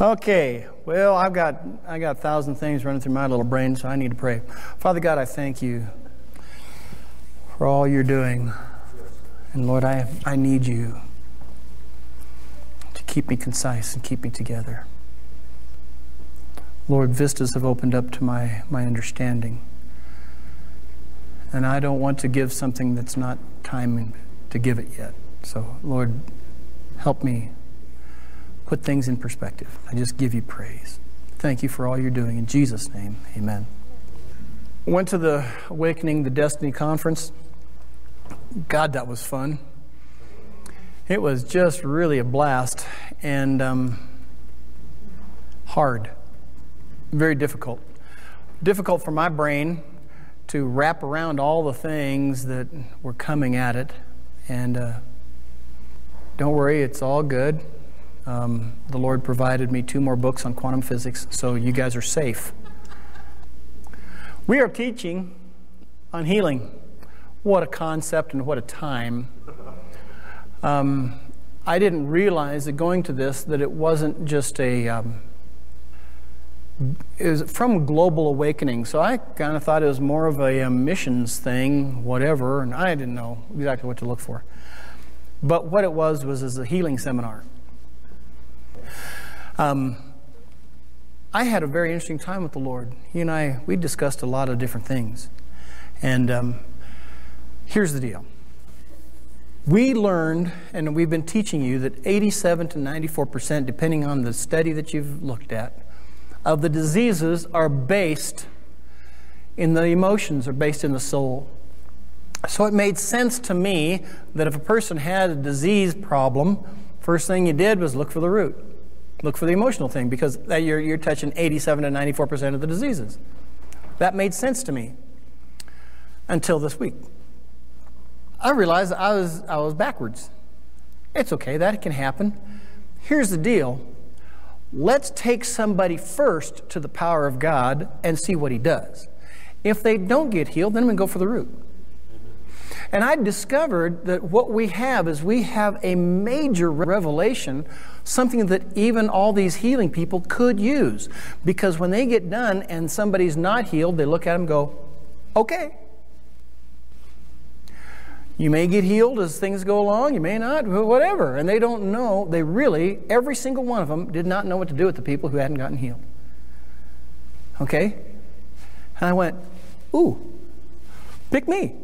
Okay, well, I've got I've got a thousand things running through my little brain, so I need to pray. Father God, I thank you for all you're doing, and Lord, I I need you to keep me concise and keep me together. Lord, vistas have opened up to my my understanding, and I don't want to give something that's not time to give it yet. So, Lord, help me put things in perspective. I just give you praise. Thank you for all you're doing. In Jesus' name, amen. Went to the Awakening the Destiny conference. God, that was fun. It was just really a blast and um, hard, very difficult. Difficult for my brain to wrap around all the things that were coming at it. And uh, don't worry, it's all good. Um, the Lord provided me two more books on quantum physics, so you guys are safe. We are teaching on healing. What a concept and what a time. Um, I didn't realize that going to this that it wasn't just a um, it was from global awakening. So I kind of thought it was more of a, a missions thing, whatever, and I didn't know exactly what to look for. But what it was was as a healing seminar. Um, I had a very interesting time with the Lord. He and I, we discussed a lot of different things. And um, here's the deal. We learned, and we've been teaching you, that 87 to 94%, depending on the study that you've looked at, of the diseases are based in the emotions, are based in the soul. So it made sense to me that if a person had a disease problem, first thing you did was look for the root. Look for the emotional thing because you're, you're touching 87 to 94% of the diseases. That made sense to me until this week. I realized I was, I was backwards. It's okay, that can happen. Here's the deal let's take somebody first to the power of God and see what he does. If they don't get healed, then we go for the root. And I discovered that what we have is we have a major revelation, something that even all these healing people could use. Because when they get done and somebody's not healed, they look at them and go, okay. You may get healed as things go along, you may not, whatever. And they don't know, they really, every single one of them did not know what to do with the people who hadn't gotten healed. Okay? And I went, ooh, pick me.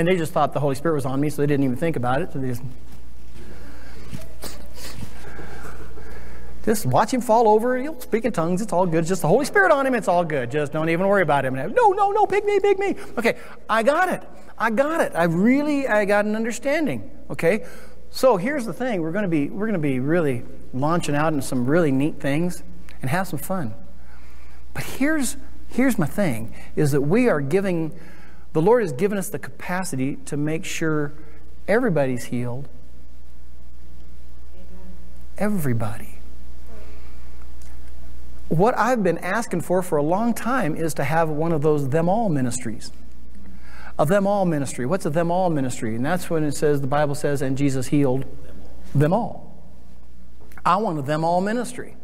And they just thought the Holy Spirit was on me, so they didn't even think about it. So they just, just watch him fall over. He'll speak in tongues. It's all good. It's just the Holy Spirit on him. It's all good. Just don't even worry about him. No, no, no, pick me, pick me. Okay, I got it. I got it. I really, I got an understanding. Okay, so here's the thing. We're going to be, we're going to be really launching out into some really neat things and have some fun. But here's, here's my thing: is that we are giving the Lord has given us the capacity to make sure everybody's healed. Everybody. What I've been asking for for a long time is to have one of those them all ministries. A them all ministry. What's a them all ministry? And that's when it says, the Bible says, and Jesus healed them all. I want a them all ministry.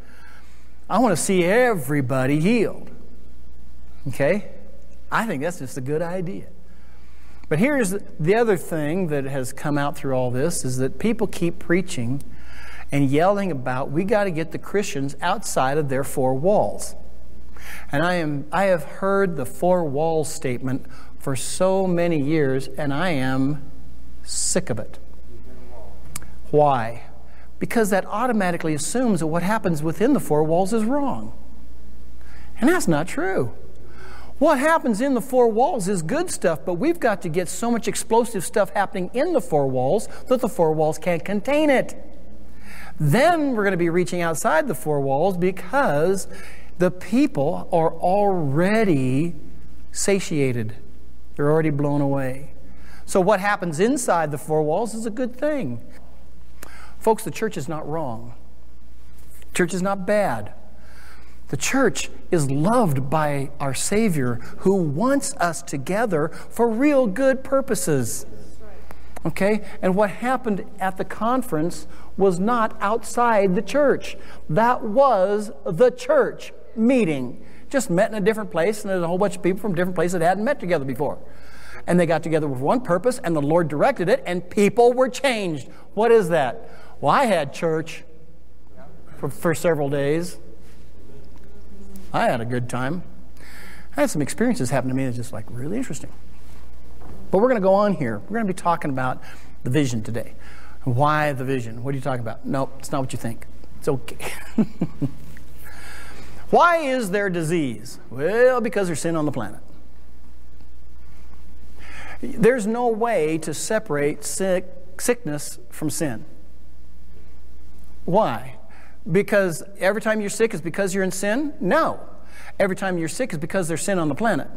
I want to see everybody healed. Okay? I think that's just a good idea. But here's the other thing that has come out through all this is that people keep preaching and yelling about we got to get the Christians outside of their four walls. And I am I have heard the four walls statement for so many years and I am sick of it. Why? Because that automatically assumes that what happens within the four walls is wrong. And that's not true. What happens in the four walls is good stuff, but we've got to get so much explosive stuff happening in the four walls that the four walls can't contain it. Then we're going to be reaching outside the four walls because the people are already satiated. They're already blown away. So, what happens inside the four walls is a good thing. Folks, the church is not wrong, church is not bad. The church is loved by our Savior who wants us together for real good purposes. Okay? And what happened at the conference was not outside the church. That was the church meeting. Just met in a different place, and there's a whole bunch of people from different places that hadn't met together before. And they got together with one purpose, and the Lord directed it, and people were changed. What is that? Well, I had church for, for several days. I had a good time. I had some experiences happen to me that's just like really interesting. But we're going to go on here. We're going to be talking about the vision today. Why the vision? What are you talking about? No, it's not what you think. It's okay. Why is there disease? Well, because there's sin on the planet. There's no way to separate sick, sickness from sin. Why? Because every time you're sick is because you're in sin? No. Every time you're sick is because there's sin on the planet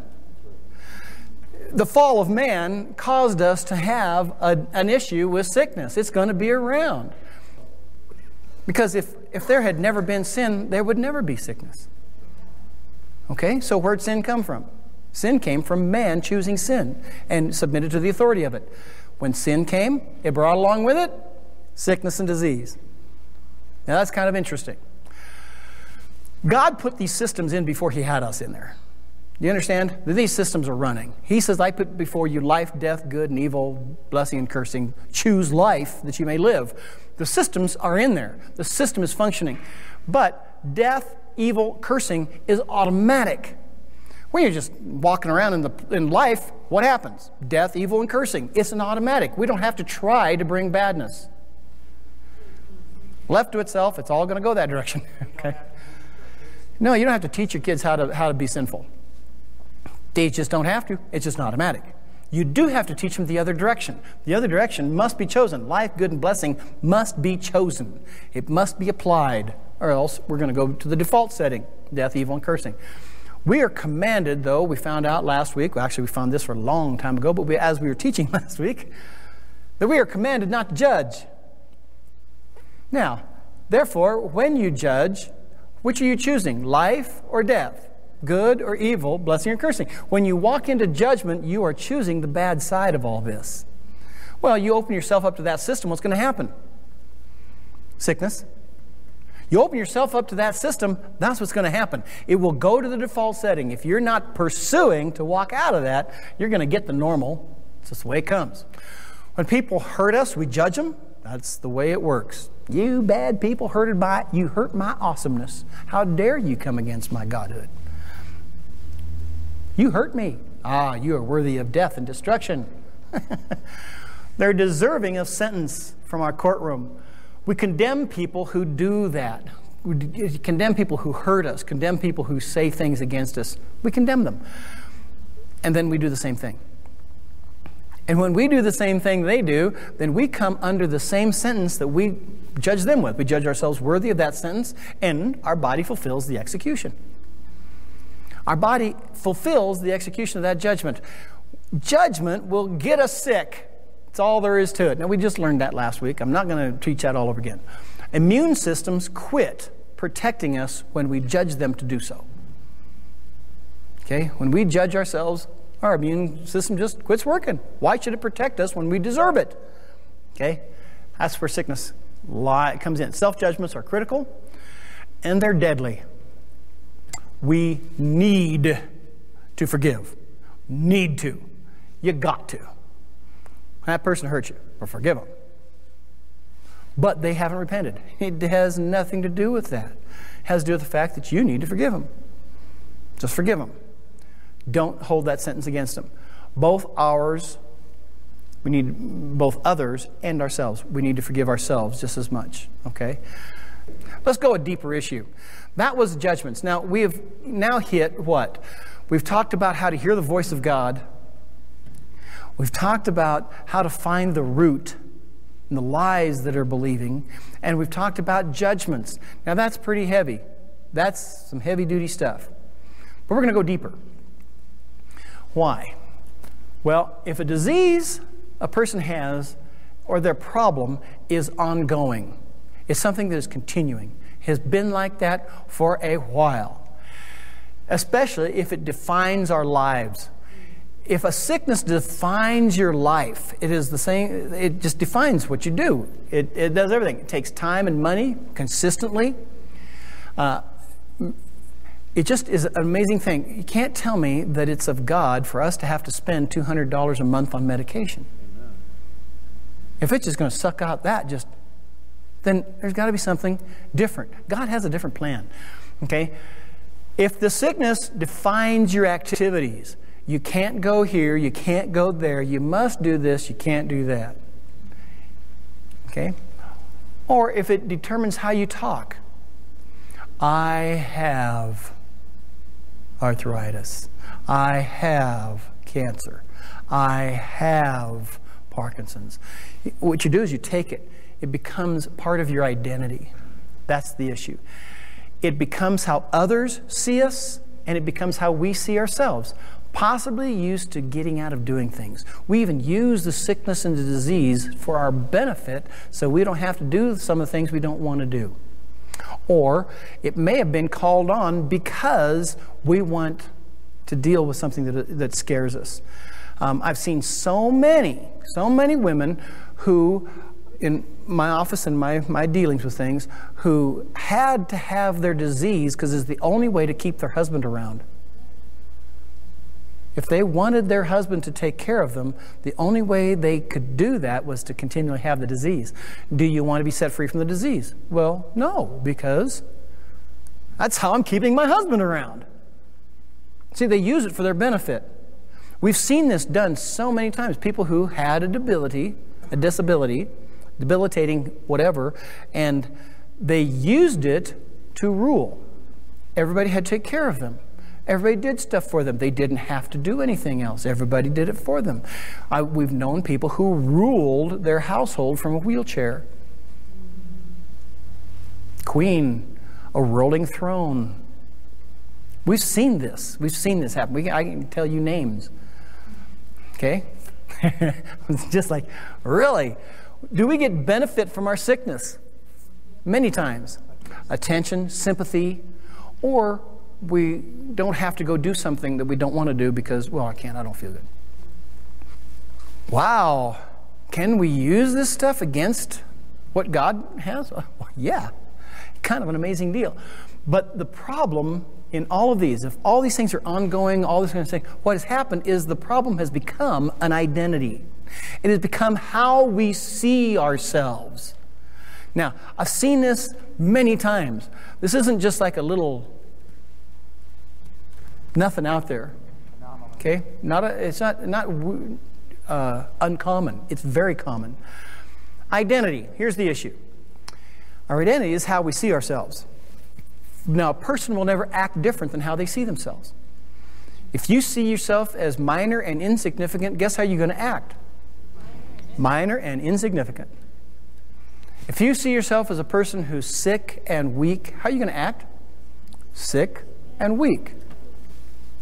the fall of man caused us to have a, an issue with sickness. It's going to be around. Because if, if there had never been sin, there would never be sickness. Okay, so where'd sin come from? Sin came from man choosing sin and submitted to the authority of it. When sin came, it brought along with it sickness and disease. Now that's kind of interesting. God put these systems in before He had us in there. Do you understand? These systems are running. He says, I put before you life, death, good and evil, blessing and cursing. Choose life that you may live. The systems are in there, the system is functioning. But death, evil, cursing is automatic. When you're just walking around in, the, in life, what happens? Death, evil, and cursing. It's an automatic. We don't have to try to bring badness. Left to itself, it's all going to go that direction. okay? No, you don't have to teach your kids how to, how to be sinful. They just don't have to. It's just automatic. You do have to teach them the other direction. The other direction must be chosen. Life, good, and blessing must be chosen. It must be applied, or else we're going to go to the default setting death, evil, and cursing. We are commanded, though, we found out last week, well, actually, we found this for a long time ago, but we, as we were teaching last week, that we are commanded not to judge. Now, therefore, when you judge, which are you choosing, life or death? good or evil, blessing or cursing. When you walk into judgment, you are choosing the bad side of all this. Well, you open yourself up to that system, what's going to happen? Sickness. You open yourself up to that system, that's what's going to happen. It will go to the default setting. If you're not pursuing to walk out of that, you're going to get the normal. It's just the way it comes. When people hurt us, we judge them. That's the way it works. You bad people hurted by you hurt my awesomeness. How dare you come against my godhood? You hurt me. Ah, you are worthy of death and destruction. They're deserving of sentence from our courtroom. We condemn people who do that. We condemn people who hurt us, condemn people who say things against us. We condemn them. And then we do the same thing. And when we do the same thing they do, then we come under the same sentence that we judge them with. We judge ourselves worthy of that sentence, and our body fulfills the execution. Our body fulfills the execution of that judgment. Judgment will get us sick. That's all there is to it. Now, we just learned that last week. I'm not going to teach that all over again. Immune systems quit protecting us when we judge them to do so. Okay? When we judge ourselves, our immune system just quits working. Why should it protect us when we deserve it? Okay? That's where sickness comes in. Self judgments are critical and they're deadly. We need to forgive. Need to. You got to. That person hurt you, or forgive them. But they haven't repented. It has nothing to do with that. It has to do with the fact that you need to forgive them. Just forgive them. Don't hold that sentence against them. Both ours, we need both others and ourselves. We need to forgive ourselves just as much. Okay? Let's go a deeper issue. That was judgments. Now, we have now hit what? We've talked about how to hear the voice of God. We've talked about how to find the root and the lies that are believing. And we've talked about judgments. Now, that's pretty heavy. That's some heavy duty stuff. But we're going to go deeper. Why? Well, if a disease a person has or their problem is ongoing, it's something that is continuing, has been like that for a while, especially if it defines our lives. if a sickness defines your life, it is the same, it just defines what you do. It, it does everything. It takes time and money consistently. Uh, it just is an amazing thing. You can't tell me that it's of God for us to have to spend $200 a month on medication. Amen. If it's just going to suck out that, just then there's got to be something different. God has a different plan. Okay? If the sickness defines your activities, you can't go here, you can't go there, you must do this, you can't do that. Okay? Or if it determines how you talk, I have arthritis, I have cancer, I have Parkinson's. What you do is you take it, it becomes part of your identity. That's the issue. It becomes how others see us, and it becomes how we see ourselves possibly used to getting out of doing things. We even use the sickness and the disease for our benefit so we don't have to do some of the things we don't want to do. Or it may have been called on because we want to deal with something that, that scares us. Um, I've seen so many, so many women who, in my office and my, my dealings with things, who had to have their disease because it's the only way to keep their husband around. If they wanted their husband to take care of them, the only way they could do that was to continually have the disease. Do you want to be set free from the disease? Well, no, because that's how I'm keeping my husband around. See, they use it for their benefit. We've seen this done so many times. People who had a debility, a disability, debilitating whatever, and they used it to rule. Everybody had to take care of them. Everybody did stuff for them. They didn't have to do anything else. Everybody did it for them. I, we've known people who ruled their household from a wheelchair. Queen, a rolling throne. We've seen this. We've seen this happen. We, I can tell you names. Okay? it's just like, really? Do we get benefit from our sickness? Many times. Attention, sympathy, or we don't have to go do something that we don't want to do because, well, I can't, I don't feel good. Wow. Can we use this stuff against what God has? Yeah. Kind of an amazing deal. But the problem in all of these, if all these things are ongoing, all this kind of thing, what has happened is the problem has become an identity. It has become how we see ourselves. Now, I've seen this many times. This isn't just like a little Nothing out there. Okay? Not a, it's not, not uh, uncommon, it's very common. Identity. Here's the issue our identity is how we see ourselves. Now, a person will never act different than how they see themselves. If you see yourself as minor and insignificant, guess how you're going to act? Minor and insignificant. If you see yourself as a person who's sick and weak, how are you going to act? Sick and weak.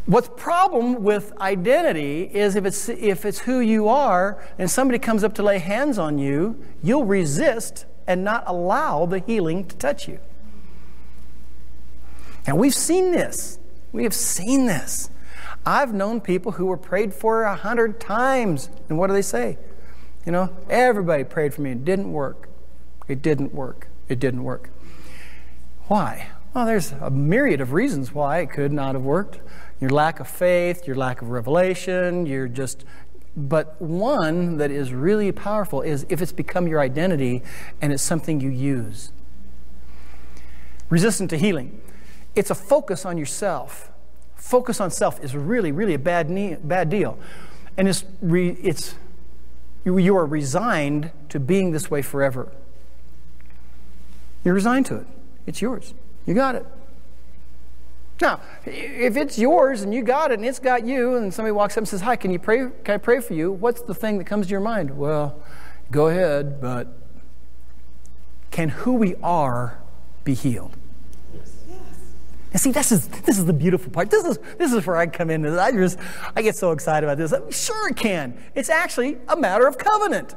What's problem with identity is if it's, if it's who you are and somebody comes up to lay hands on you, you'll resist and not allow the healing to touch you. Now, we've seen this. We have seen this. I've known people who were prayed for a hundred times, and what do they say? You know, everybody prayed for me. It didn't work. It didn't work. It didn't work. Why? Well, there's a myriad of reasons why it could not have worked your lack of faith, your lack of revelation, you're just. But one that is really powerful is if it's become your identity and it's something you use. Resistant to healing. It's a focus on yourself. Focus on self is really, really a bad, bad deal. And it's, re- it's you, you are resigned to being this way forever. You're resigned to it. It's yours. You got it. Now, if it's yours and you got it and it's got you, and somebody walks up and says, Hi, can you pray? Can I pray for you? What's the thing that comes to your mind? Well, go ahead, but can who we are be healed? Yes. And see, this is this is the beautiful part. This is this is where I come in. I just I get so excited about this. I'm Sure, it can. It's actually a matter of covenant.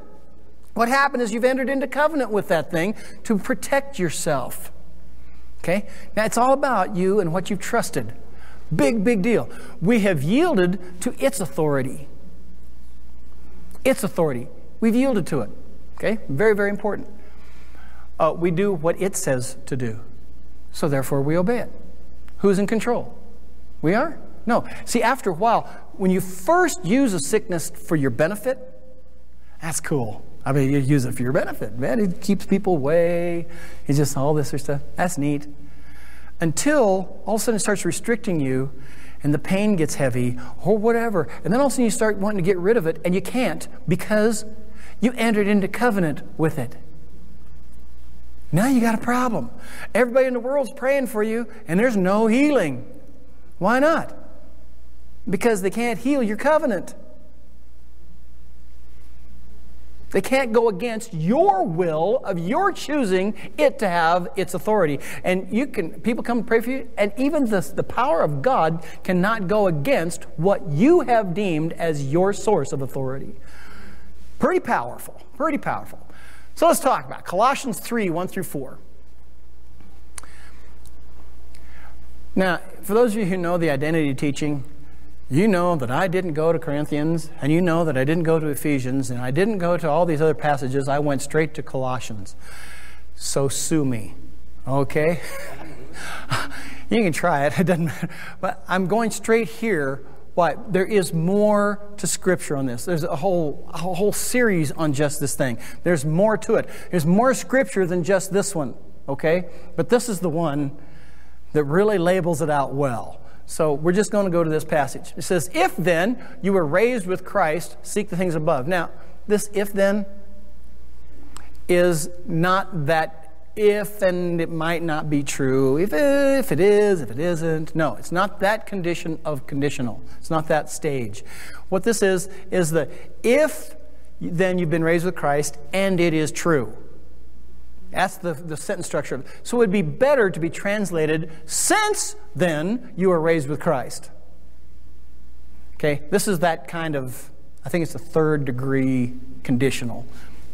What happened is you've entered into covenant with that thing to protect yourself. Okay? Now it's all about you and what you've trusted. Big, big deal. We have yielded to its authority. Its authority. We've yielded to it. Okay? Very, very important. Uh, we do what it says to do. So therefore, we obey it. Who's in control? We are? No. See, after a while, when you first use a sickness for your benefit, that's cool. I mean, you use it for your benefit. Man, it keeps people away. It's just all this sort of stuff. That's neat. Until all of a sudden it starts restricting you and the pain gets heavy or whatever. And then all of a sudden you start wanting to get rid of it and you can't because you entered into covenant with it. Now you got a problem. Everybody in the world's praying for you and there's no healing. Why not? Because they can't heal your covenant. They can't go against your will of your choosing it to have its authority. And you can people come and pray for you, and even the, the power of God cannot go against what you have deemed as your source of authority. Pretty powerful. Pretty powerful. So let's talk about. Colossians 3, 1 through 4. Now, for those of you who know the identity teaching, you know that I didn't go to Corinthians, and you know that I didn't go to Ephesians, and I didn't go to all these other passages. I went straight to Colossians. So sue me, okay? you can try it, it doesn't matter. But I'm going straight here. Why? There is more to Scripture on this. There's a whole, a whole series on just this thing. There's more to it. There's more Scripture than just this one, okay? But this is the one that really labels it out well. So we're just going to go to this passage. It says, If then you were raised with Christ, seek the things above. Now, this if then is not that if and it might not be true, if, if it is, if it isn't. No, it's not that condition of conditional. It's not that stage. What this is, is the if then you've been raised with Christ and it is true. That's the, the sentence structure. So it would be better to be translated, since then you were raised with Christ. Okay, this is that kind of, I think it's a third degree conditional.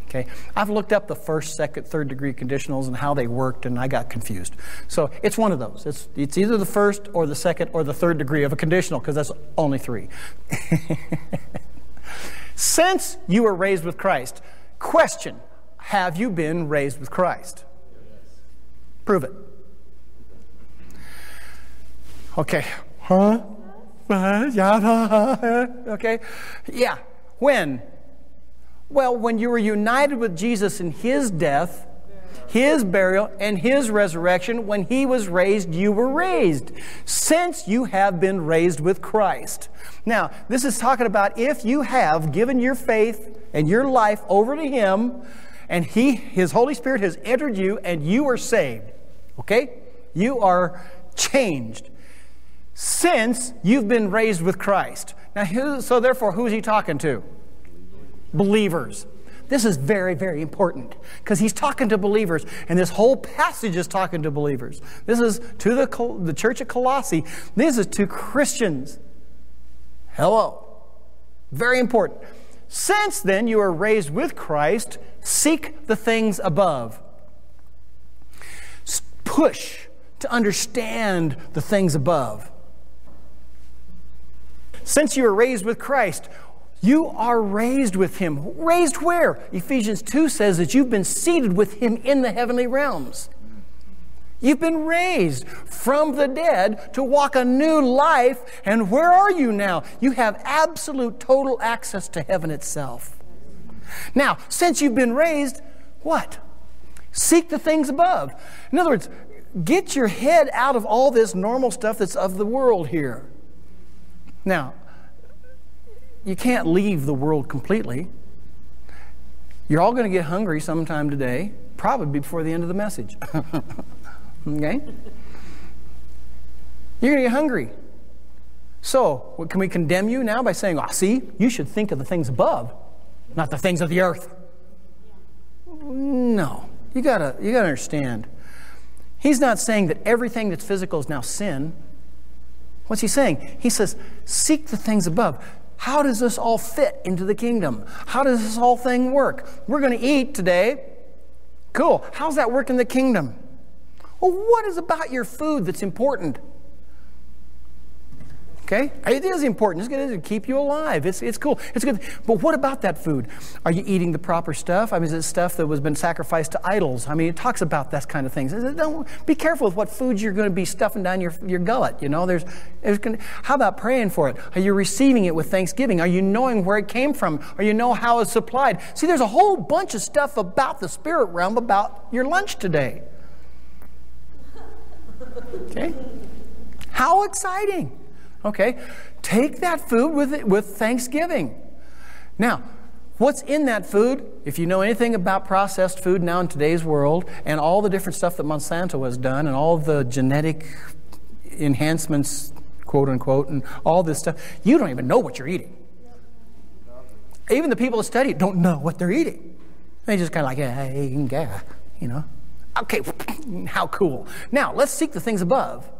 Okay, I've looked up the first, second, third degree conditionals and how they worked, and I got confused. So it's one of those. It's, it's either the first or the second or the third degree of a conditional, because that's only three. Since you were raised with Christ, question have you been raised with Christ? Yes. Prove it. Okay. Huh? Okay. Yeah. When? Well, when you were united with Jesus in his death, his burial, and his resurrection, when he was raised, you were raised. Since you have been raised with Christ. Now, this is talking about if you have given your faith and your life over to him, and he, his Holy Spirit has entered you and you are saved. Okay? You are changed since you've been raised with Christ. Now, who, so therefore, who is he talking to? Believers. This is very, very important because he's talking to believers, and this whole passage is talking to believers. This is to the, the church at Colossae. This is to Christians. Hello. Very important. Since then you are raised with Christ, seek the things above. Push to understand the things above. Since you are raised with Christ, you are raised with Him. Raised where? Ephesians 2 says that you've been seated with Him in the heavenly realms. You've been raised from the dead to walk a new life. And where are you now? You have absolute total access to heaven itself. Now, since you've been raised, what? Seek the things above. In other words, get your head out of all this normal stuff that's of the world here. Now, you can't leave the world completely. You're all going to get hungry sometime today, probably before the end of the message. Okay? You're going to get hungry. So, can we condemn you now by saying, oh, see, you should think of the things above, not the things of the earth? No. You gotta, you gotta understand. He's not saying that everything that's physical is now sin. What's he saying? He says, seek the things above. How does this all fit into the kingdom? How does this whole thing work? We're going to eat today. Cool. How's that work in the kingdom? Well, what is about your food that's important? Okay? It is important. It's going to keep you alive. It's, it's cool. It's good. But what about that food? Are you eating the proper stuff? I mean, is it stuff that was been sacrificed to idols? I mean, it talks about that kind of things. Don't, be careful with what foods you're going to be stuffing down your, your gullet. You know, there's, there's gonna, how about praying for it? Are you receiving it with thanksgiving? Are you knowing where it came from? Are you know how it's supplied? See, there's a whole bunch of stuff about the spirit realm about your lunch today. Okay? How exciting! Okay? Take that food with, it, with thanksgiving. Now, what's in that food? If you know anything about processed food now in today's world and all the different stuff that Monsanto has done and all the genetic enhancements, quote unquote, and all this stuff, you don't even know what you're eating. Even the people that study it don't know what they're eating. They just kind of like, yeah, yeah, you know. Okay, how cool. Now, let's seek the things above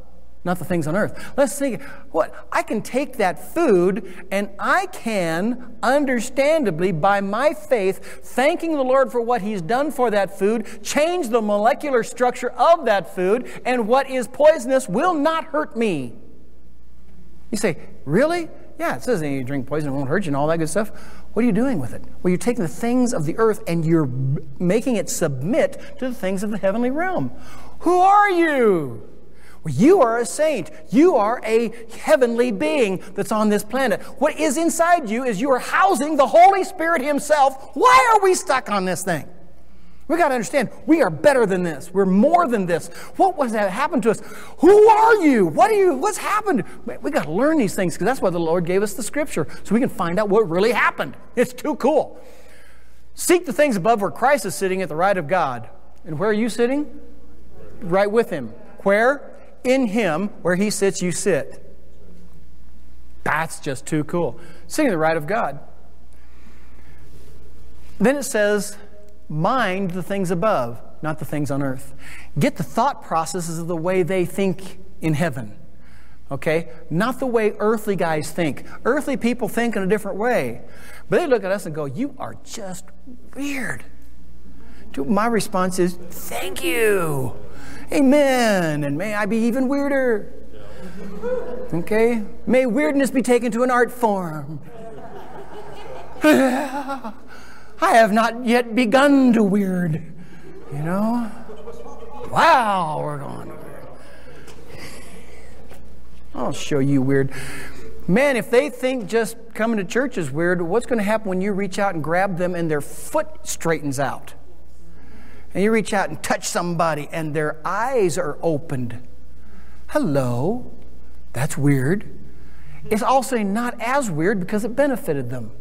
not the things on earth. Let's see what I can take that food and I can understandably by my faith thanking the Lord for what he's done for that food change the molecular structure of that food and what is poisonous will not hurt me. You say, "Really?" Yeah, it says you drink poison, it won't hurt you, and all that good stuff. What are you doing with it? Well, you're taking the things of the earth and you're making it submit to the things of the heavenly realm. Who are you? Well, You are a saint. You are a heavenly being that's on this planet. What is inside you is you are housing the Holy Spirit Himself. Why are we stuck on this thing? We got to understand, we are better than this. We're more than this. What was that happened to us? Who are you? What are you? What's happened? We got to learn these things because that's why the Lord gave us the scripture so we can find out what really happened. It's too cool. Seek the things above where Christ is sitting at the right of God. And where are you sitting? Right with Him. Where? in him, where he sits, you sit. That's just too cool. Sitting at the right of God. Then it says, mind the things above, not the things on earth. Get the thought processes of the way they think in heaven. Okay? Not the way earthly guys think. Earthly people think in a different way. But they look at us and go, You are just weird. My response is, Thank you. Amen. And may I be even weirder. Okay? May weirdness be taken to an art form. I have not yet begun to weird. You know? Wow, we're going I'll show you weird. Man, if they think just coming to church is weird, what's going to happen when you reach out and grab them and their foot straightens out? and you reach out and touch somebody and their eyes are opened. Hello. That's weird. It's also not as weird because it benefited them,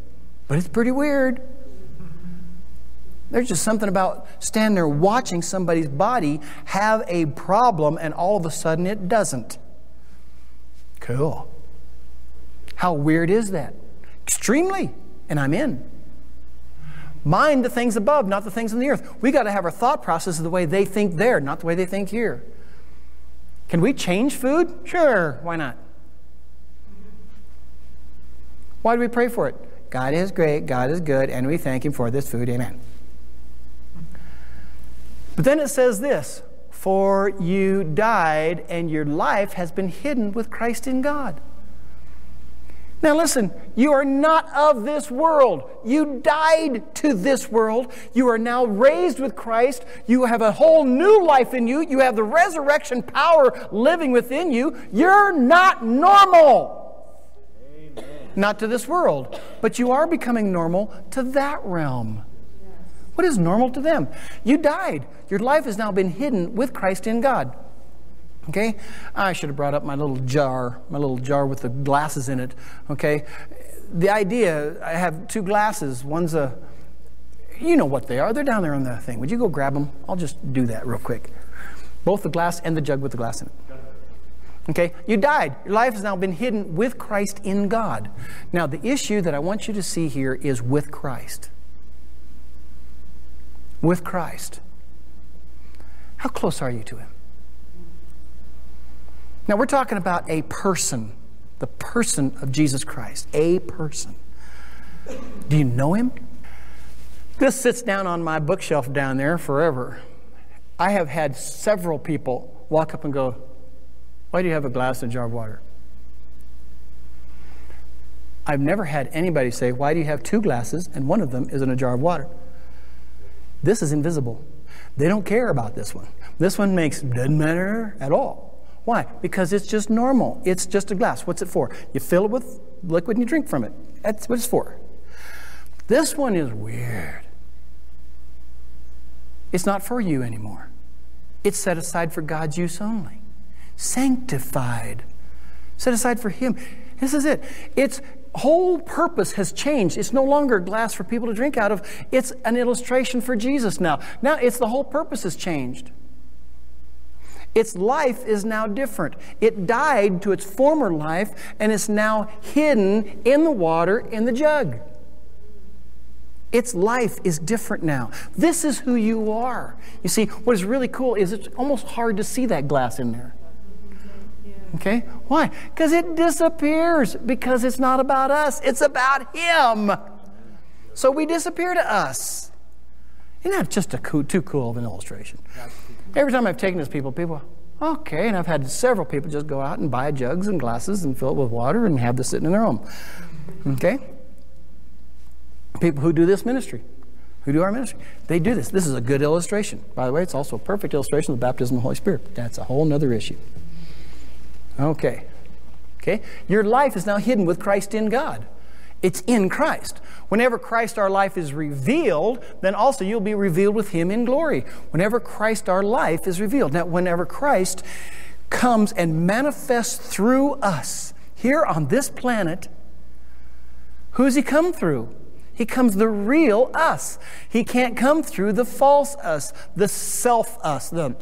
but it's pretty weird. There's just something about standing there watching somebody's body have a problem and all of a sudden it doesn't. Cool. How weird is that? Extremely. And I'm in. Mind the things above, not the things on the earth. We got to have our thought process the way they think there, not the way they think here. Can we change food? Sure, why not? Why do we pray for it? God is great, God is good, and we thank Him for this food. Amen. But then it says this For you died, and your life has been hidden with Christ in God. Now, listen, you are not of this world. You died to this world. You are now raised with Christ. You have a whole new life in you. You have the resurrection power living within you. You're not normal. Amen. Not to this world, but you are becoming normal to that realm. What is normal to them? You died. Your life has now been hidden with Christ in God. Okay? I should have brought up my little jar, my little jar with the glasses in it. Okay? The idea, I have two glasses. One's a, you know what they are. They're down there on the thing. Would you go grab them? I'll just do that real quick. Both the glass and the jug with the glass in it. Okay? You died. Your life has now been hidden with Christ in God. Now, the issue that I want you to see here is with Christ. With Christ. How close are you to Him? Now, we're talking about a person, the person of Jesus Christ, a person. Do you know him? This sits down on my bookshelf down there forever. I have had several people walk up and go, Why do you have a glass and a jar of water? I've never had anybody say, Why do you have two glasses and one of them is in a jar of water? This is invisible. They don't care about this one. This one makes doesn't matter at all. Why? Because it's just normal. It's just a glass. What's it for? You fill it with liquid and you drink from it. That's what it's for. This one is weird. It's not for you anymore. It's set aside for God's use only. Sanctified. Set aside for Him. This is it. Its whole purpose has changed. It's no longer a glass for people to drink out of. It's an illustration for Jesus now. Now it's the whole purpose has changed. Its life is now different. It died to its former life and is now hidden in the water in the jug. Its life is different now. This is who you are. You see, what is really cool is it's almost hard to see that glass in there. Okay? Why? Because it disappears because it's not about us, it's about Him. So we disappear to us. Isn't that just a too cool of an illustration? Every time I've taken this people, people, okay, and I've had several people just go out and buy jugs and glasses and fill it with water and have this sitting in their home. Okay? People who do this ministry, who do our ministry, they do this. This is a good illustration. By the way, it's also a perfect illustration of the baptism of the Holy Spirit. That's a whole other issue. Okay. Okay? Your life is now hidden with Christ in God. It's in Christ. Whenever Christ our life is revealed, then also you'll be revealed with Him in glory. Whenever Christ our life is revealed. Now, whenever Christ comes and manifests through us here on this planet, who's He come through? He comes the real us. He can't come through the false us, the self us, the,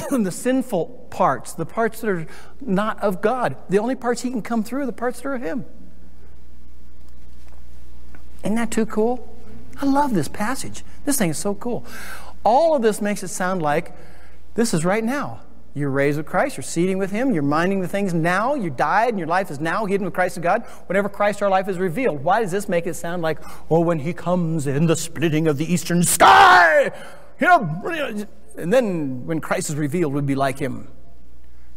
the sinful parts, the parts that are not of God. The only parts He can come through are the parts that are of Him. Isn't that too cool? I love this passage. This thing is so cool. All of this makes it sound like this is right now. You're raised with Christ, you're seating with Him, you're minding the things now, you died, and your life is now hidden with Christ and God. Whenever Christ our life is revealed, why does this make it sound like, oh, when He comes in the splitting of the eastern sky? You know, and then when Christ is revealed, we'd be like Him.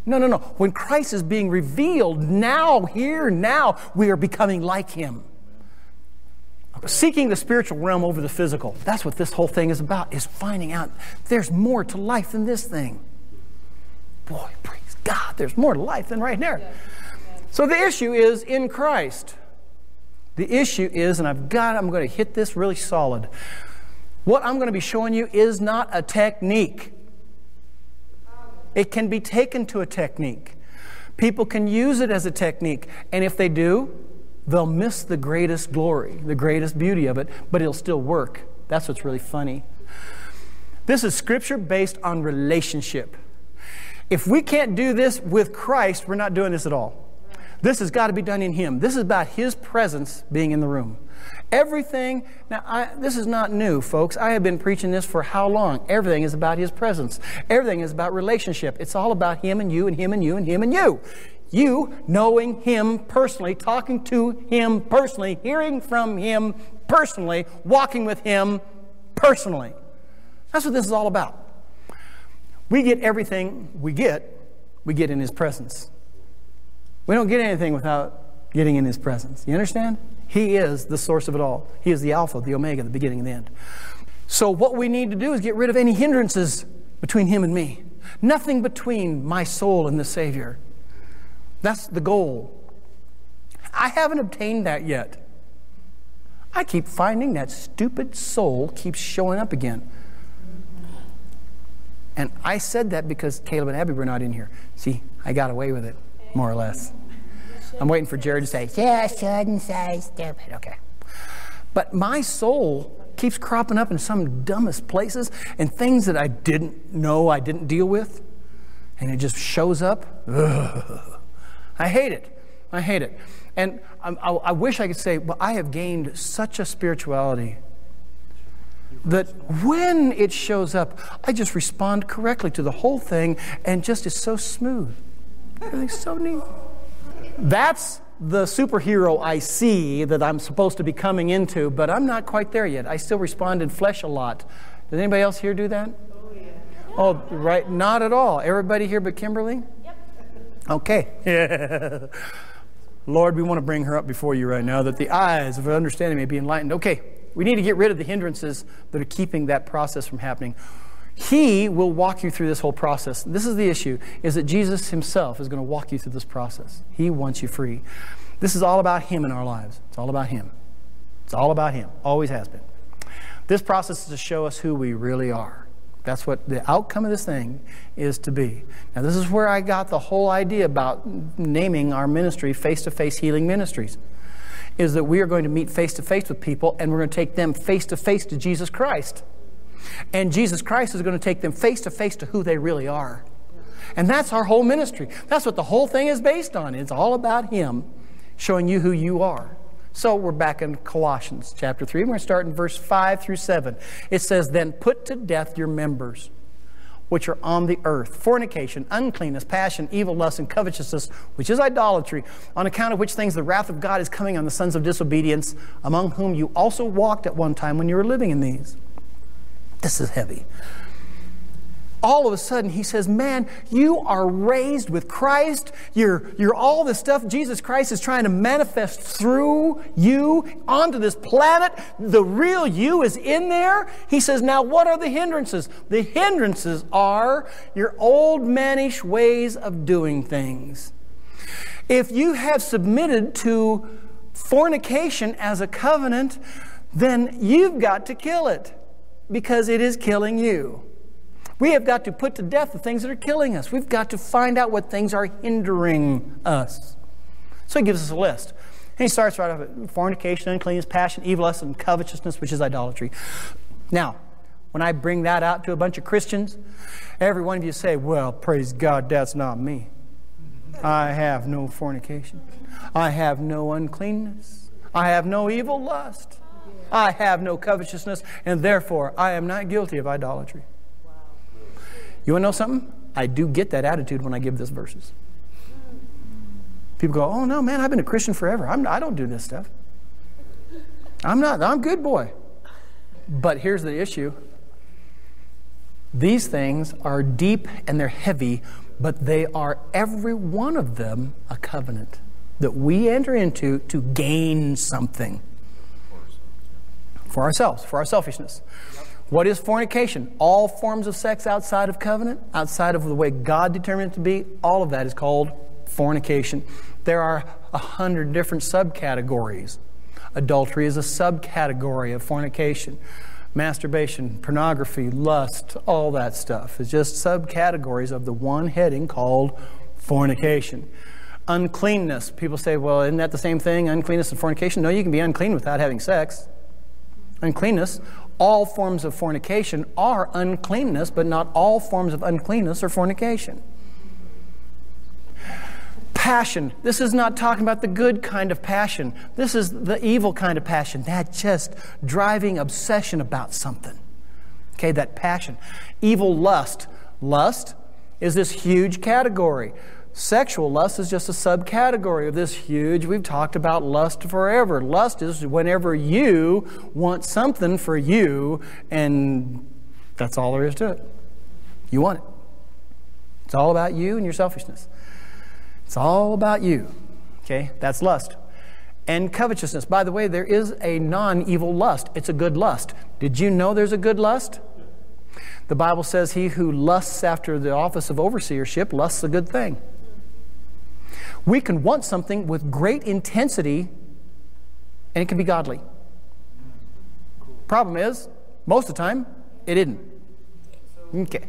No, no, no. When Christ is being revealed now, here, now, we are becoming like Him seeking the spiritual realm over the physical. That's what this whole thing is about, is finding out there's more to life than this thing. Boy, praise God, there's more to life than right there. So the issue is in Christ. The issue is, and I've got, I'm going to hit this really solid. What I'm going to be showing you is not a technique. It can be taken to a technique. People can use it as a technique, and if they do, they'll miss the greatest glory, the greatest beauty of it, but it'll still work. That's what's really funny. This is scripture based on relationship. If we can't do this with Christ, we're not doing this at all. This has got to be done in Him. This is about His presence being in the room. Everything, now, I, this is not new, folks. I have been preaching this for how long? Everything is about His presence. Everything is about relationship. It's all about Him and you and Him and you and Him and you. You knowing Him personally, talking to Him personally, hearing from Him personally, walking with Him personally. That's what this is all about. We get everything we get, we get in His presence. We don't get anything without getting in His presence. You understand? He is the source of it all. He is the Alpha, the Omega, the beginning and the end. So, what we need to do is get rid of any hindrances between Him and me. Nothing between my soul and the Savior. That's the goal. I haven't obtained that yet. I keep finding that stupid soul keeps showing up again. And I said that because Caleb and Abby were not in here. See, I got away with it, more or less. I'm waiting for Jared to say, yeah, I shouldn't say stupid. Okay. But my soul keeps cropping up in some dumbest places and things that I didn't know I didn't deal with. And it just shows up. Ugh. I hate it. I hate it. And I, I, I wish I could say, well, I have gained such a spirituality that when it shows up, I just respond correctly to the whole thing and just is so smooth. Everything's so neat. That's the superhero I see that I'm supposed to be coming into, but I'm not quite there yet. I still respond in flesh a lot. Does anybody else here do that? Oh, yeah. oh right, not at all. Everybody here but Kimberly? Yep. Okay. Lord, we want to bring her up before you right now that the eyes of her understanding may be enlightened. Okay, we need to get rid of the hindrances that are keeping that process from happening. He will walk you through this whole process. This is the issue, is that Jesus himself is going to walk you through this process. He wants you free. This is all about him in our lives. It's all about him. It's all about him. Always has been. This process is to show us who we really are. That's what the outcome of this thing is to be. Now, this is where I got the whole idea about naming our ministry face to face healing ministries. Is that we are going to meet face to face with people and we're going to take them face to face to Jesus Christ. And Jesus Christ is going to take them face to face to who they really are. And that's our whole ministry. That's what the whole thing is based on. It's all about Him showing you who you are. So we're back in Colossians chapter 3. We're going to start in verse 5 through 7. It says, Then put to death your members which are on the earth fornication, uncleanness, passion, evil lust, and covetousness, which is idolatry, on account of which things the wrath of God is coming on the sons of disobedience, among whom you also walked at one time when you were living in these. This is heavy. All of a sudden, he says, Man, you are raised with Christ. You're, you're all this stuff Jesus Christ is trying to manifest through you onto this planet. The real you is in there. He says, Now, what are the hindrances? The hindrances are your old mannish ways of doing things. If you have submitted to fornication as a covenant, then you've got to kill it because it is killing you. We have got to put to death the things that are killing us. We've got to find out what things are hindering us. So he gives us a list. And he starts right off with fornication, uncleanness, passion, evil lust, and covetousness, which is idolatry. Now, when I bring that out to a bunch of Christians, every one of you say, Well, praise God, that's not me. I have no fornication. I have no uncleanness. I have no evil lust. I have no covetousness, and therefore I am not guilty of idolatry. Wow. You want to know something? I do get that attitude when I give this verses. People go, "Oh no, man! I've been a Christian forever. I'm, I don't do this stuff. I'm not. I'm good boy." But here's the issue: these things are deep and they're heavy, but they are every one of them a covenant that we enter into to gain something for ourselves, for our selfishness. What is fornication? All forms of sex outside of covenant, outside of the way God determined it to be, all of that is called fornication. There are a hundred different subcategories. Adultery is a subcategory of fornication. Masturbation, pornography, lust, all that stuff is just subcategories of the one heading called fornication. Uncleanness. People say, well, isn't that the same thing, uncleanness and fornication? No, you can be unclean without having sex uncleanness. All forms of fornication are uncleanness, but not all forms of uncleanness are fornication. Passion. This is not talking about the good kind of passion. This is the evil kind of passion. That just driving obsession about something. Okay, that passion. Evil lust. Lust is this huge category. Sexual lust is just a subcategory of this huge. We've talked about lust forever. Lust is whenever you want something for you, and that's all there is to it. You want it. It's all about you and your selfishness. It's all about you. Okay? That's lust. And covetousness. By the way, there is a non evil lust, it's a good lust. Did you know there's a good lust? The Bible says, He who lusts after the office of overseership lusts a good thing. We can want something with great intensity and it can be godly. Problem is, most of the time, it isn't. Okay.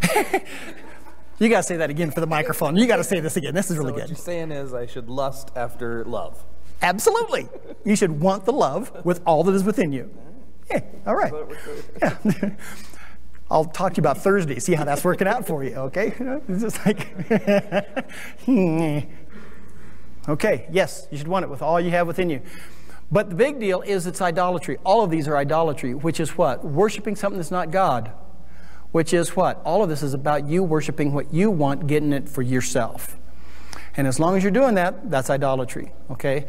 you got to say that again for the microphone. You got to say this again. This is really so good. What you're saying is I should lust after love. Absolutely. You should want the love with all that is within you. Yeah, all right. Yeah. I'll talk to you about Thursday, see how that's working out for you, okay? It's just like, okay, yes, you should want it with all you have within you. But the big deal is it's idolatry. All of these are idolatry, which is what? Worshiping something that's not God. Which is what? All of this is about you worshiping what you want, getting it for yourself. And as long as you're doing that, that's idolatry, okay?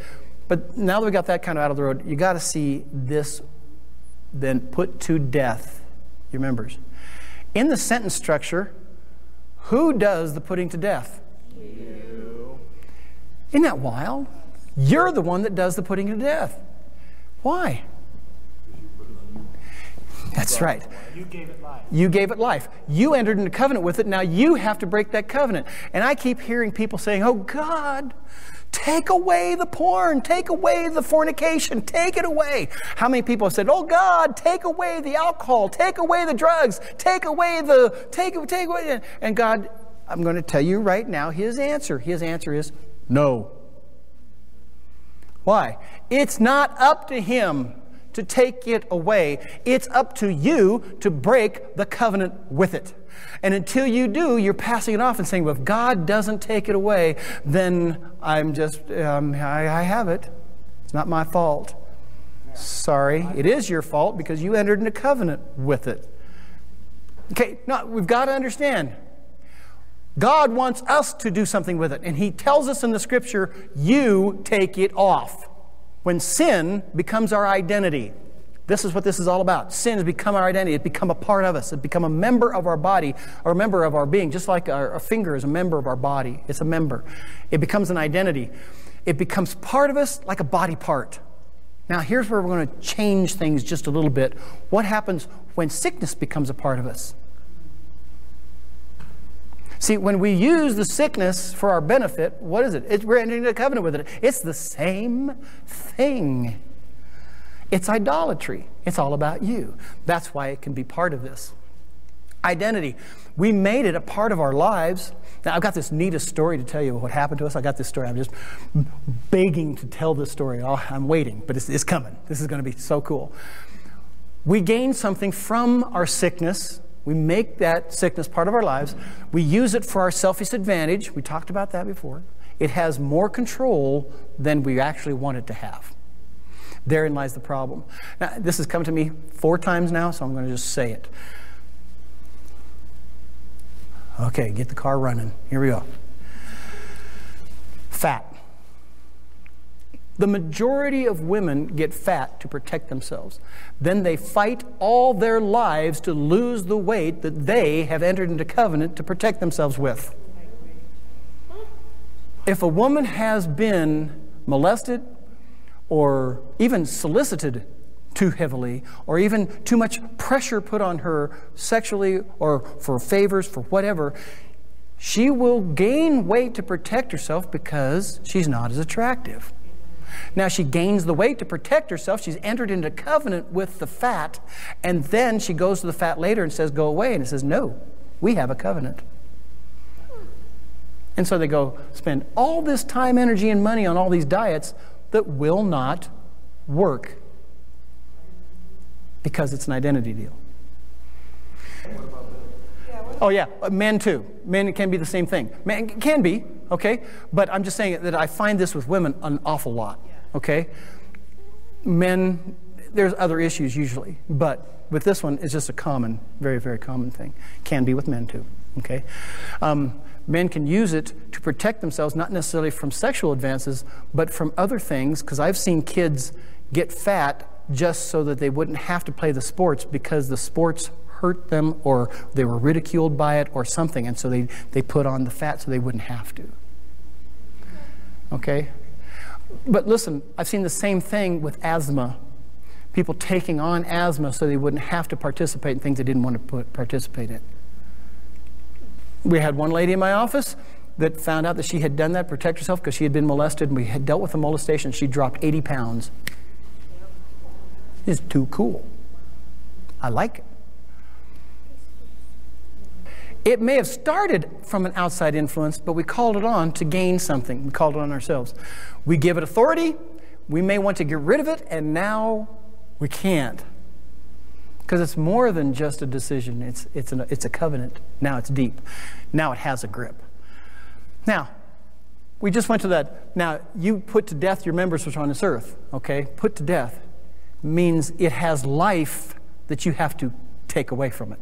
But now that we got that kind of out of the road, you got to see this then put to death your members. In the sentence structure, who does the putting to death? You. Isn't that wild? You're the one that does the putting to death. Why? That's right. You gave it life. You gave it life. You entered into covenant with it. Now you have to break that covenant. And I keep hearing people saying, Oh God, take away the porn, take away the fornication, take it away. How many people have said, Oh God, take away the alcohol, take away the drugs, take away the, take, take away. And God, I'm going to tell you right now his answer. His answer is no. Why? It's not up to him to take it away. It's up to you to break the covenant with it. And until you do, you're passing it off and saying, well, if God doesn't take it away, then I'm just, um, I, I have it. It's not my fault. Sorry, it is your fault because you entered into covenant with it. Okay, now we've got to understand. God wants us to do something with it, and He tells us in the scripture, you take it off. When sin becomes our identity, this is what this is all about. Sin has become our identity. It's become a part of us. It's become a member of our body, or a member of our being, just like our, finger is a member of our body. It's a member. It becomes an identity. It becomes part of us like a body part. Now, here's where we're going to change things just a little bit. What happens when sickness becomes a part of us? See, when we use the sickness for our benefit, what is it? We're entering a covenant with it. It's the same thing. It's idolatry. It's all about you. That's why it can be part of this. Identity. We made it a part of our lives. Now, I've got this neatest story to tell you what happened to us. I got this story. I'm just begging to tell this story. I'm waiting, but it's, it's coming. This is going to be so cool. We gain something from our sickness we make that sickness part of our lives. We use it for our selfish advantage. We talked about that before. It has more control than we actually want it to have. Therein lies the problem. Now, this has come to me four times now, so I'm going to just say it. Okay, get the car running. Here we go. Fat. The majority of women get fat to protect themselves. Then they fight all their lives to lose the weight that they have entered into covenant to protect themselves with. If a woman has been molested or even solicited too heavily or even too much pressure put on her sexually or for favors, for whatever, she will gain weight to protect herself because she's not as attractive. Now she gains the weight to protect herself. She's entered into covenant with the fat. And then she goes to the fat later and says, Go away. And it says, No, we have a covenant. And so they go spend all this time, energy, and money on all these diets that will not work because it's an identity deal. Oh, yeah, uh, men too. Men can be the same thing. Men can be, okay? But I'm just saying that I find this with women an awful lot, okay? Men, there's other issues usually, but with this one, it's just a common, very, very common thing. Can be with men too, okay? Um, men can use it to protect themselves, not necessarily from sexual advances, but from other things, because I've seen kids get fat just so that they wouldn't have to play the sports because the sports hurt them or they were ridiculed by it or something, and so they, they put on the fat so they wouldn't have to. Okay? But listen, I've seen the same thing with asthma. People taking on asthma so they wouldn't have to participate in things they didn't want to put, participate in. We had one lady in my office that found out that she had done that, protect herself, because she had been molested, and we had dealt with the molestation. She dropped 80 pounds. It's too cool. I like it. It may have started from an outside influence, but we called it on to gain something. We called it on ourselves. We give it authority. We may want to get rid of it, and now we can't. Because it's more than just a decision, it's, it's, an, it's a covenant. Now it's deep. Now it has a grip. Now, we just went to that. Now, you put to death your members which are on this earth, okay? Put to death means it has life that you have to take away from it,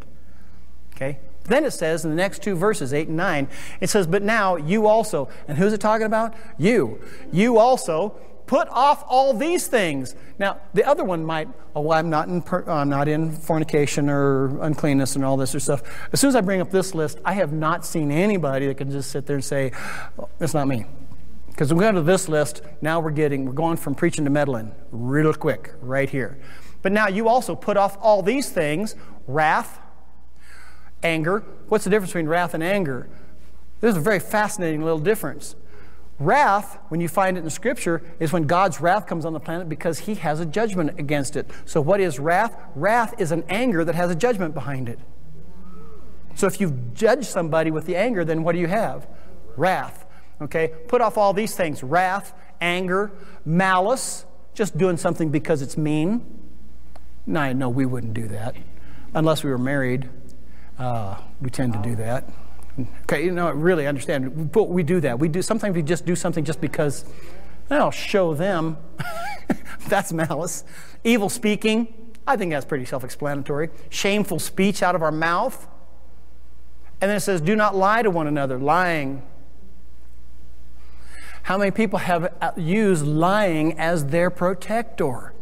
okay? Then it says in the next two verses, 8 and 9, it says, But now you also, and who's it talking about? You. You also put off all these things. Now, the other one might, oh, I'm not in, I'm uh, not in fornication or uncleanness and all this or stuff. As soon as I bring up this list, I have not seen anybody that can just sit there and say, oh, It's not me. Because we go to this list, now we're getting, we're going from preaching to meddling real quick right here. But now you also put off all these things wrath, anger. What's the difference between wrath and anger? There's a very fascinating little difference. Wrath, when you find it in Scripture, is when God's wrath comes on the planet because He has a judgment against it. So, what is wrath? Wrath is an anger that has a judgment behind it. So, if you judge somebody with the anger, then what do you have? Wrath. Okay? Put off all these things wrath, anger, malice, just doing something because it's mean. No, no, we wouldn't do that unless we were married. Uh, we tend to do that. Okay, you know, really understand. But we do that. We do sometimes we just do something just because I'll show them. that's malice. Evil speaking. I think that's pretty self-explanatory. Shameful speech out of our mouth. And then it says, "Do not lie to one another." Lying. How many people have uh, used lying as their protector?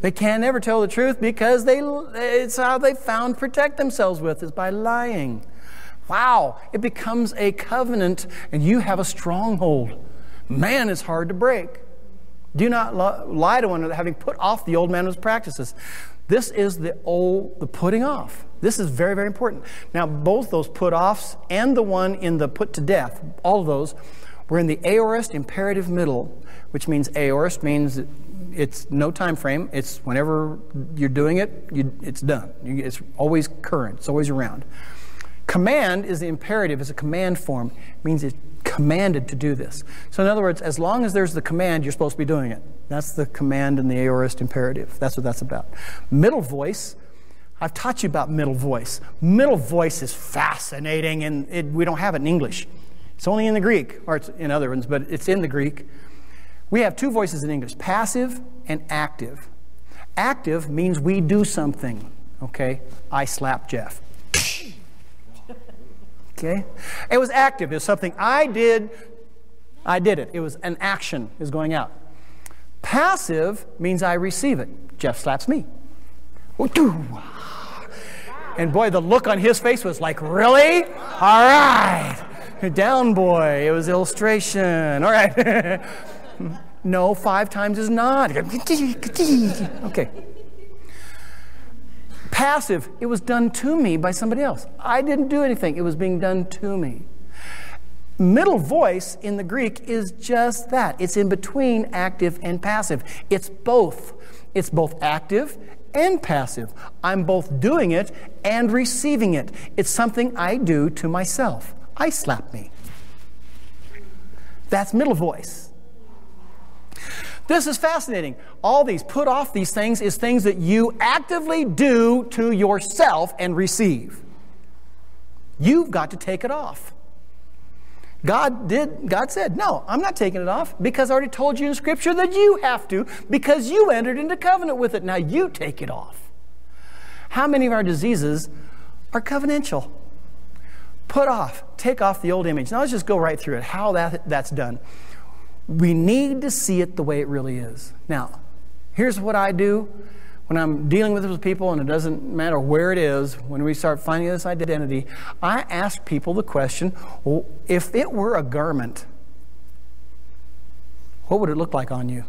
They can't ever tell the truth because they, it's how they found protect themselves with is by lying. Wow, it becomes a covenant and you have a stronghold. Man, it's hard to break. Do not lie to one another, having put off the old man of his practices. This is the old, the putting off. This is very, very important. Now, both those put offs and the one in the put to death, all of those, were in the aorist imperative middle, which means aorist means it's no time frame. It's whenever you're doing it, you, it's done. You, it's always current. It's always around. Command is the imperative, it's a command form. It means it's commanded to do this. So, in other words, as long as there's the command, you're supposed to be doing it. That's the command in the aorist imperative. That's what that's about. Middle voice, I've taught you about middle voice. Middle voice is fascinating, and it, we don't have it in English. It's only in the Greek, or it's in other ones, but it's in the Greek. We have two voices in English passive and active. Active means we do something, okay? I slap Jeff. Okay? It was active. It was something I did. I did it. It was an action is going out. Passive means I receive it. Jeff slaps me. And boy, the look on his face was like, really? All right. Down, boy. It was illustration. All right. no, five times is not. Okay. Passive, it was done to me by somebody else. I didn't do anything, it was being done to me. Middle voice in the Greek is just that. It's in between active and passive. It's both. It's both active and passive. I'm both doing it and receiving it. It's something I do to myself. I slap me. That's middle voice. This is fascinating. All these, put off these things, is things that you actively do to yourself and receive. You've got to take it off. God did, God said, No, I'm not taking it off because I already told you in Scripture that you have to because you entered into covenant with it. Now you take it off. How many of our diseases are covenantal? Put off, take off the old image. Now let's just go right through it, how that, that's done. We need to see it the way it really is. Now, here's what I do when I'm dealing with those people, and it doesn't matter where it is, when we start finding this identity, I ask people the question well, if it were a garment, what would it look like on you?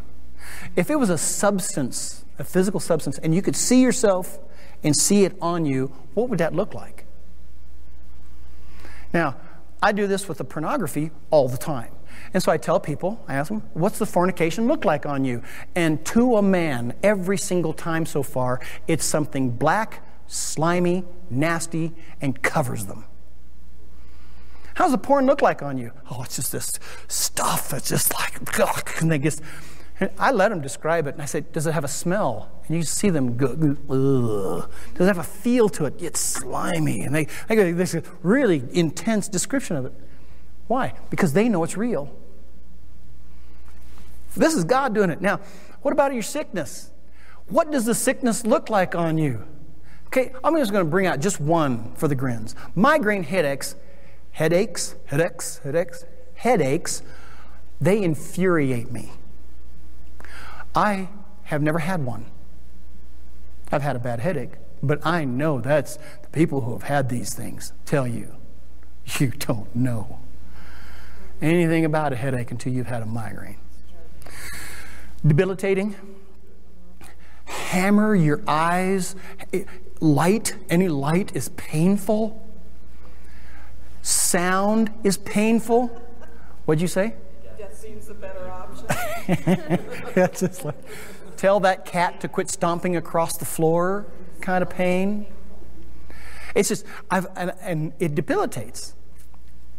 If it was a substance, a physical substance, and you could see yourself and see it on you, what would that look like? Now, I do this with the pornography all the time. And so I tell people, I ask them, what's the fornication look like on you? And to a man, every single time so far, it's something black, slimy, nasty, and covers them. How's the porn look like on you? Oh, it's just this stuff that's just like, ugh, and they just, and I let them describe it, and I say, does it have a smell? And you see them go, ugh. Does it have a feel to it? It's slimy. And they, they give this really intense description of it. Why? Because they know it's real. This is God doing it. Now, what about your sickness? What does the sickness look like on you? Okay, I'm just going to bring out just one for the grins. Migraine headaches, headaches, headaches, headaches, headaches, they infuriate me. I have never had one. I've had a bad headache, but I know that's the people who have had these things tell you. You don't know. Anything about a headache until you've had a migraine. Debilitating. Hammer your eyes. Light, any light is painful. Sound is painful. What'd you say? Death seems the better option. yeah, just like tell that cat to quit stomping across the floor kind of pain. It's just, I've, and, and it debilitates.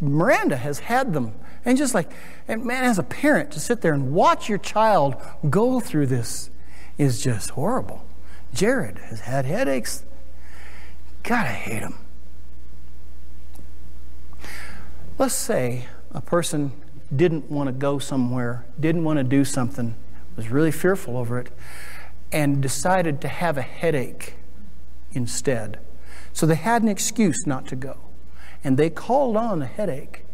Miranda has had them. And just like, and man, as a parent, to sit there and watch your child go through this is just horrible. Jared has had headaches. God, I hate him. Let's say a person didn't want to go somewhere, didn't want to do something, was really fearful over it, and decided to have a headache instead. So they had an excuse not to go. And they called on a headache.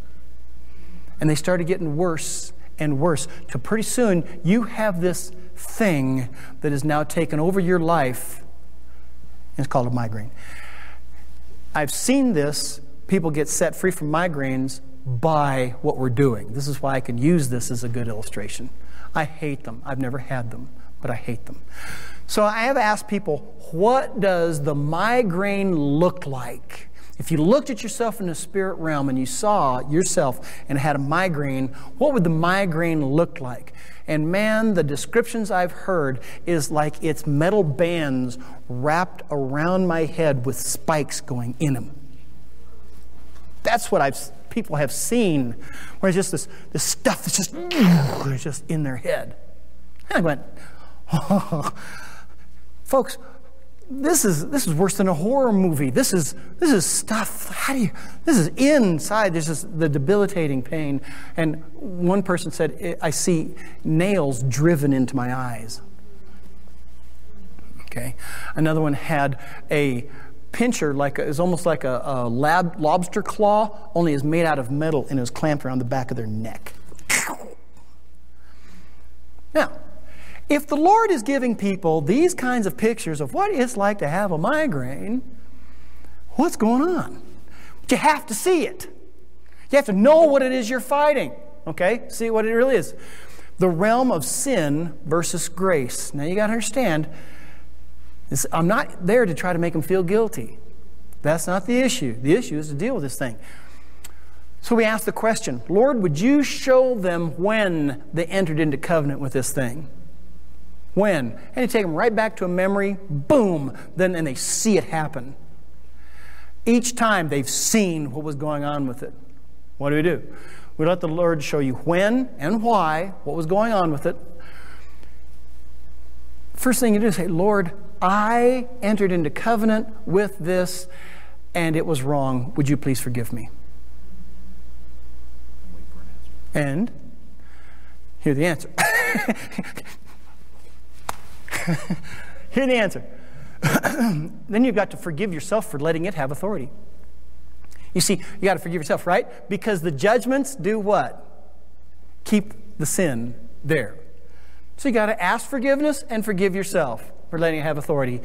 And they started getting worse and worse. To pretty soon, you have this thing that has now taken over your life. It's called a migraine. I've seen this. People get set free from migraines by what we're doing. This is why I can use this as a good illustration. I hate them. I've never had them, but I hate them. So I have asked people, what does the migraine look like? If you looked at yourself in the spirit realm and you saw yourself and had a migraine, what would the migraine look like? And man, the descriptions I've heard is like it's metal bands wrapped around my head with spikes going in them. That's what I've people have seen, where it's just this, this stuff that's just, just in their head. And I went, oh, Folks, this is this is worse than a horror movie. This is this is stuff. How do you? This is inside. This is the debilitating pain. And one person said, "I see nails driven into my eyes." Okay. Another one had a pincher like is almost like a, a lab, lobster claw, only is made out of metal and is clamped around the back of their neck. Now, if the Lord is giving people these kinds of pictures of what it's like to have a migraine, what's going on? You have to see it. You have to know what it is you're fighting. Okay? See what it really is. The realm of sin versus grace. Now you got to understand, I'm not there to try to make them feel guilty. That's not the issue. The issue is to deal with this thing. So we ask the question Lord, would you show them when they entered into covenant with this thing? When? And you take them right back to a memory, boom, then and they see it happen. Each time they've seen what was going on with it. What do we do? We let the Lord show you when and why, what was going on with it. First thing you do is say, Lord, I entered into covenant with this and it was wrong. Would you please forgive me? And hear the answer. Hear the answer. then you've got to forgive yourself for letting it have authority. You see, you got to forgive yourself, right? Because the judgments do what? Keep the sin there. So you got to ask forgiveness and forgive yourself for letting it have authority.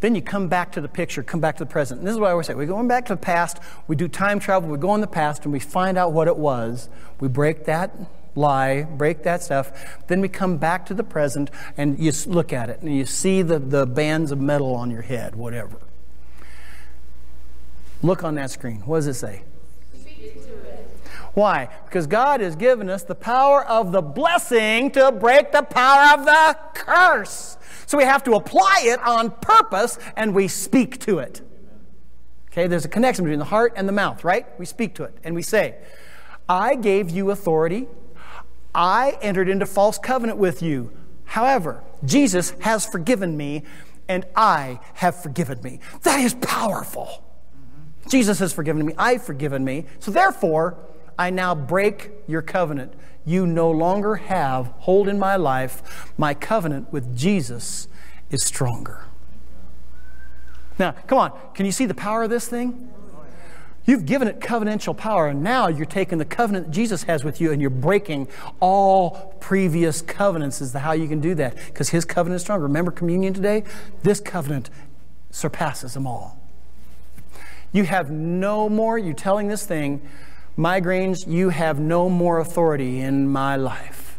Then you come back to the picture, come back to the present. And this is what I always say. We're going back to the past. We do time travel. We go in the past and we find out what it was. We break that lie, break that stuff. Then we come back to the present and you look at it and you see the, the bands of metal on your head, whatever. Look on that screen. What does it say? Speak to it. Why? Because God has given us the power of the blessing to break the power of the curse. So we have to apply it on purpose and we speak to it. Okay, there's a connection between the heart and the mouth, right? We speak to it and we say, I gave you authority I entered into false covenant with you. However, Jesus has forgiven me, and I have forgiven me. That is powerful. Jesus has forgiven me. I've forgiven me. So therefore, I now break your covenant. You no longer have hold in my life. My covenant with Jesus is stronger. Now, come on. Can you see the power of this thing? You've given it covenantal power, and now you're taking the covenant that Jesus has with you and you're breaking all previous covenants, is how you can do that. Because his covenant is stronger. Remember communion today? This covenant surpasses them all. You have no more, you're telling this thing, Migraines, you have no more authority in my life.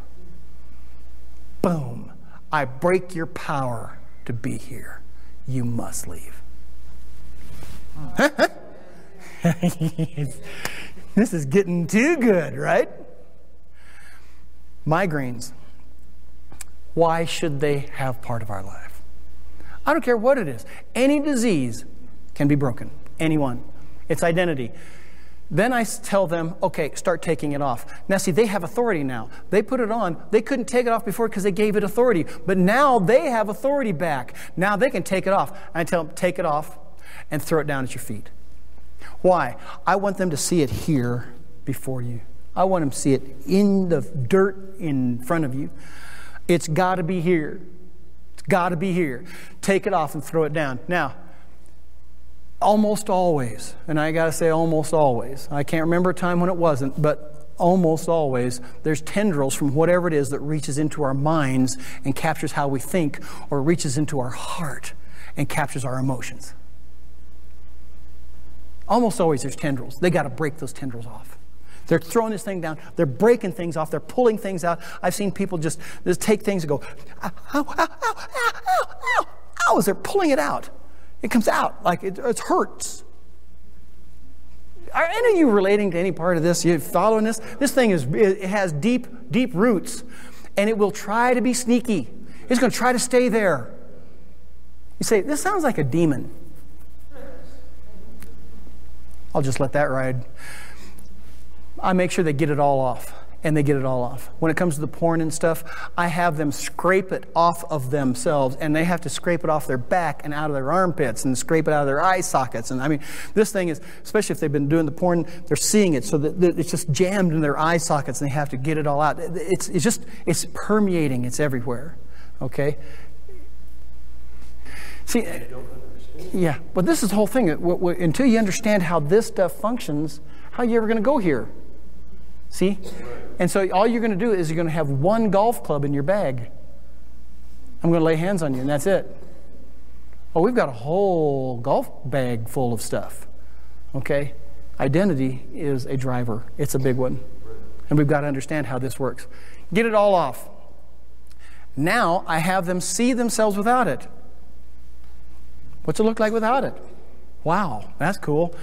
Boom. I break your power to be here. You must leave. this is getting too good, right? Migraines. Why should they have part of our life? I don't care what it is. Any disease can be broken. Anyone. It's identity. Then I tell them, okay, start taking it off. Now, see, they have authority now. They put it on. They couldn't take it off before because they gave it authority. But now they have authority back. Now they can take it off. I tell them, take it off and throw it down at your feet. Why? I want them to see it here before you. I want them to see it in the dirt in front of you. It's got to be here. It's got to be here. Take it off and throw it down. Now, almost always, and I got to say almost always, I can't remember a time when it wasn't, but almost always, there's tendrils from whatever it is that reaches into our minds and captures how we think, or reaches into our heart and captures our emotions. Almost always there's tendrils. They got to break those tendrils off. They're throwing this thing down. They're breaking things off. They're pulling things out. I've seen people just, just take things and go, ow, ow, ow, ow, ow, ow, ow, as they're pulling it out. It comes out like it, it hurts. Are any of you relating to any part of this? You following this? This thing is it has deep, deep roots, and it will try to be sneaky. It's going to try to stay there. You say, this sounds like a demon. I'll just let that ride. I make sure they get it all off and they get it all off. When it comes to the porn and stuff, I have them scrape it off of themselves, and they have to scrape it off their back and out of their armpits and scrape it out of their eye sockets. And I mean, this thing is, especially if they've been doing the porn, they're seeing it, so that it's just jammed in their eye sockets, and they have to get it all out. It's, it's just, it's permeating, it's everywhere. Okay? See, yeah, but this is the whole thing. Until you understand how this stuff functions, how are you ever going to go here? See? And so all you're going to do is you're going to have one golf club in your bag. I'm going to lay hands on you, and that's it. Oh, we've got a whole golf bag full of stuff. Okay? Identity is a driver, it's a big one. And we've got to understand how this works. Get it all off. Now I have them see themselves without it. What's it look like without it? Wow, that's cool.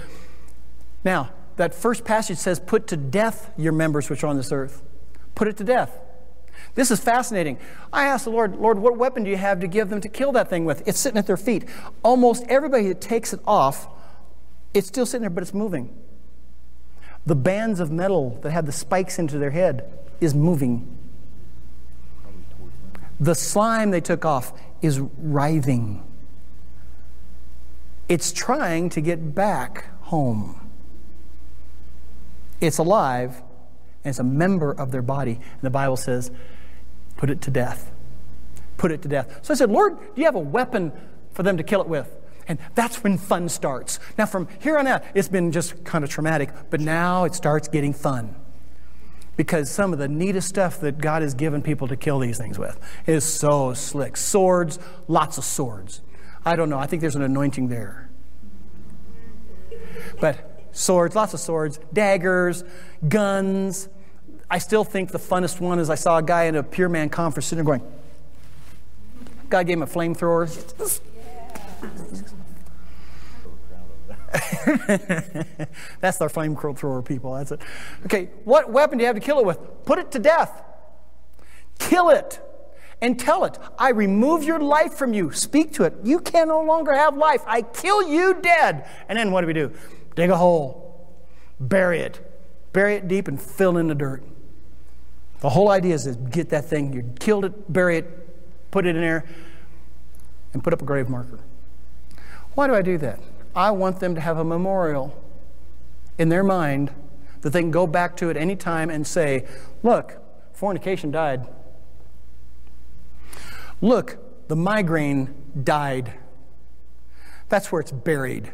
Now, that first passage says, Put to death your members which are on this earth. Put it to death. This is fascinating. I asked the Lord, Lord, what weapon do you have to give them to kill that thing with? It's sitting at their feet. Almost everybody that takes it off, it's still sitting there, but it's moving. The bands of metal that have the spikes into their head is moving. The slime they took off is writhing. It's trying to get back home. It's alive, and it's a member of their body. And the Bible says, put it to death. Put it to death. So I said, Lord, do you have a weapon for them to kill it with? And that's when fun starts. Now, from here on out, it's been just kind of traumatic, but now it starts getting fun. Because some of the neatest stuff that God has given people to kill these things with is so slick. Swords, lots of swords. I don't know, I think there's an anointing there. But swords, lots of swords, daggers, guns. I still think the funnest one is I saw a guy in a Pure Man conference sitting there going, God gave him a flamethrower. That's their flamethrower people. That's it. Okay, what weapon do you have to kill it with? Put it to death. Kill it and tell it, I remove your life from you. Speak to it. You can no longer have life. I kill you dead. And then what do we do? Dig a hole, bury it, bury it deep, and fill in the dirt. The whole idea is to get that thing, you killed it, bury it, put it in there, and put up a grave marker. Why do I do that? I want them to have a memorial in their mind that they can go back to at any time and say, Look, fornication died. Look, the migraine died. That's where it's buried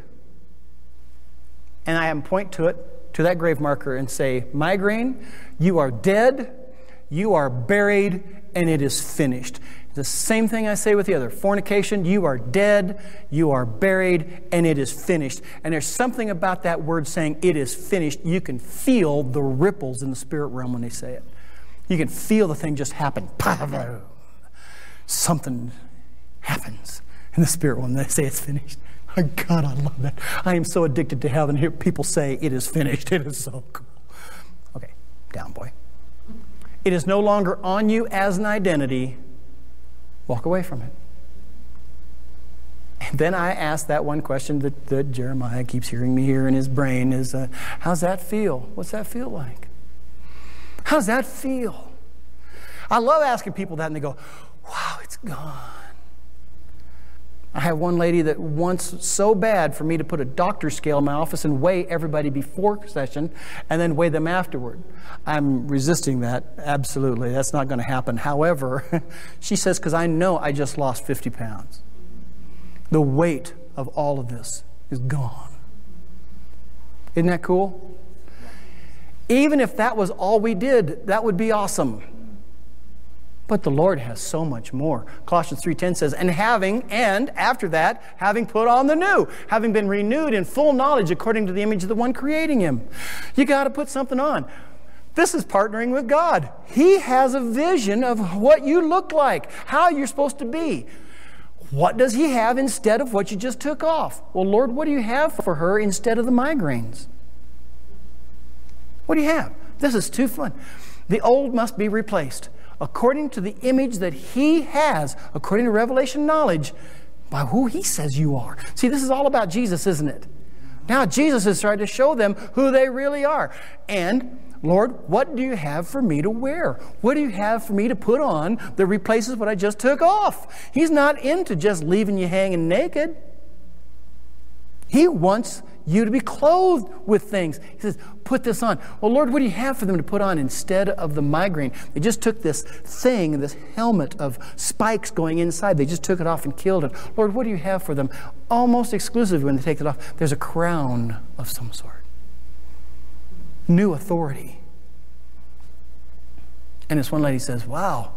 and I them point to it, to that grave marker, and say, Migraine, you are dead, you are buried, and it is finished. The same thing I say with the other fornication, you are dead, you are buried, and it is finished. And there's something about that word saying it is finished. You can feel the ripples in the spirit realm when they say it. You can feel the thing just happen. Something happens in the spirit when they say it's finished. My God, I love that. I am so addicted to heaven. hear people say it is finished. It is so cool. Okay, down, boy. It is no longer on you as an identity Walk away from it. And then I ask that one question that, that Jeremiah keeps hearing me hear in his brain is, uh, how's that feel? What's that feel like? How's that feel? I love asking people that and they go, wow, it's gone. I have one lady that wants so bad for me to put a doctor scale in my office and weigh everybody before session and then weigh them afterward. I'm resisting that, absolutely. That's not going to happen. However, she says, because I know I just lost 50 pounds. The weight of all of this is gone. Isn't that cool? Even if that was all we did, that would be awesome. But the Lord has so much more. Colossians 3:10 says, "And having and after that, having put on the new, having been renewed in full knowledge according to the image of the one creating him." You got to put something on. This is partnering with God. He has a vision of what you look like, how you're supposed to be. What does he have instead of what you just took off? Well, Lord, what do you have for her instead of the migraines? What do you have? This is too fun. The old must be replaced according to the image that He has, according to revelation knowledge, by who He says you are. See, this is all about Jesus, isn't it? Now, Jesus is trying to show them who they really are. And, Lord, what do you have for me to wear? What do you have for me to put on that replaces what I just took off? He's not into just leaving you hanging naked. He wants you to be clothed with things. He says, put this on. Well, Lord, what do you have for them to put on instead of the migraine? They just took this thing, this helmet of spikes going inside. They just took it off and killed it. Lord, what do you have for them? Almost exclusively when they take it off, there's a crown of some sort. New authority. And this one lady says, wow,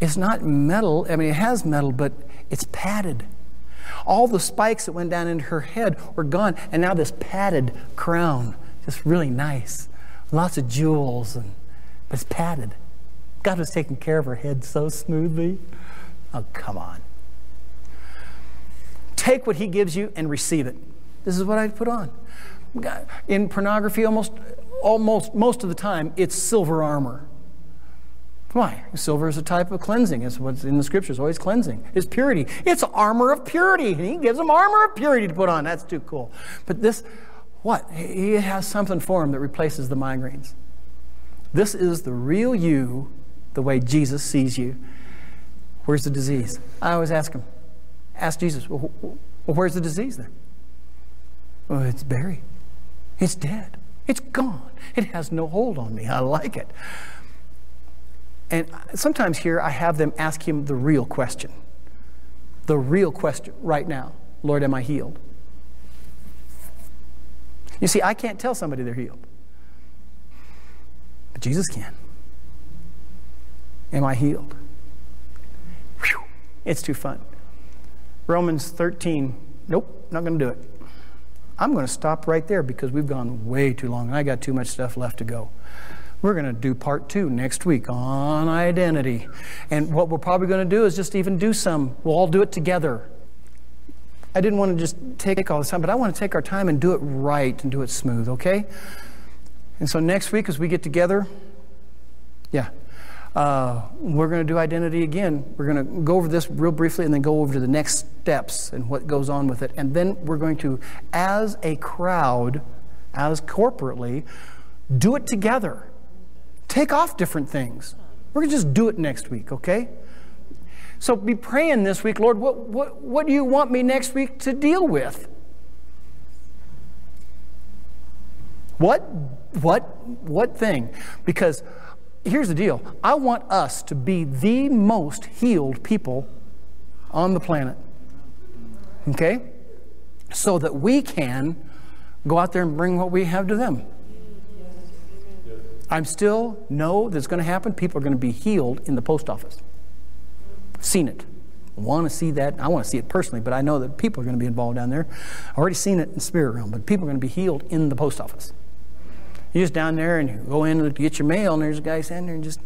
it's not metal. I mean, it has metal, but it's padded. All the spikes that went down into her head were gone, and now this padded crown, just really nice. Lots of jewels, and it's padded. God was taking care of her head so smoothly. Oh, come on. Take what He gives you and receive it. This is what I put on. In pornography, almost, almost most of the time, it's silver armor. Why? Silver is a type of cleansing. It's what's in the scriptures, always cleansing. It's purity. It's armor of purity. He gives them armor of purity to put on. That's too cool. But this, what? He has something for him that replaces the migraines. This is the real you, the way Jesus sees you. Where's the disease? I always ask him, ask Jesus, well, where's the disease then? Well, it's buried. It's dead. It's gone. It has no hold on me. I like it. And sometimes here I have them ask him the real question. The real question right now Lord, am I healed? You see, I can't tell somebody they're healed, but Jesus can. Am I healed? Whew, it's too fun. Romans 13, nope, not going to do it. I'm going to stop right there because we've gone way too long and I got too much stuff left to go. We're going to do part two next week on identity. And what we're probably going to do is just even do some, we'll all do it together. I didn't want to just take all this time, but I want to take our time and do it right and do it smooth, okay? And so next week, as we get together, yeah, uh, we're going to do identity again. We're going to go over this real briefly and then go over to the next steps and what goes on with it. And then we're going to, as a crowd, as corporately, do it together. Take off different things. We're going to just do it next week, okay? So be praying this week, Lord, what, what, what do you want me next week to deal with? What, what, what thing? Because here's the deal I want us to be the most healed people on the planet. Okay? So that we can go out there and bring what we have to them. I'm still know that's going to happen. People are going to be healed in the post office. Seen it. Want to see that? I want to see it personally, but I know that people are going to be involved down there. I've already seen it in the spirit realm, but people are going to be healed in the post office. You're just down there and you go in to get your mail, and there's a guy standing there and just,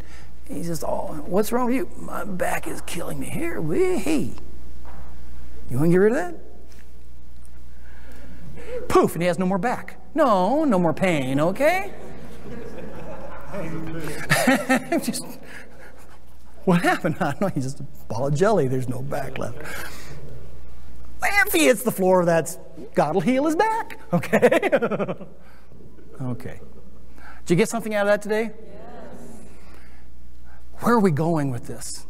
he's just, oh, what's wrong with you? My back is killing me. Here, hey. You want to get rid of that? Poof, and he has no more back. No, no more pain, okay? just, what happened? I don't know. He's just a ball of jelly. There's no back left. If he hits the floor, that's God will heal his back. Okay. okay. Did you get something out of that today? Yes. Where are we going with this?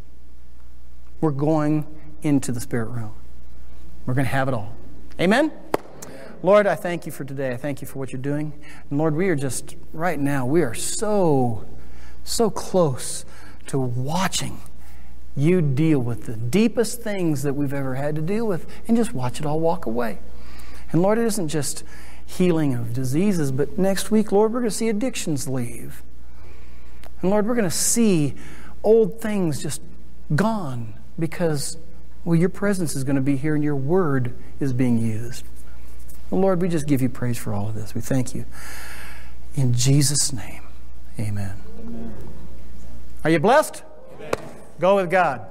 We're going into the spirit realm. We're going to have it all. Amen? Lord, I thank you for today. I thank you for what you're doing. And Lord, we are just, right now, we are so, so close to watching you deal with the deepest things that we've ever had to deal with and just watch it all walk away. And Lord, it isn't just healing of diseases, but next week, Lord, we're going to see addictions leave. And Lord, we're going to see old things just gone because, well, your presence is going to be here and your word is being used. Lord, we just give you praise for all of this. We thank you. In Jesus' name, amen. amen. Are you blessed? Amen. Go with God.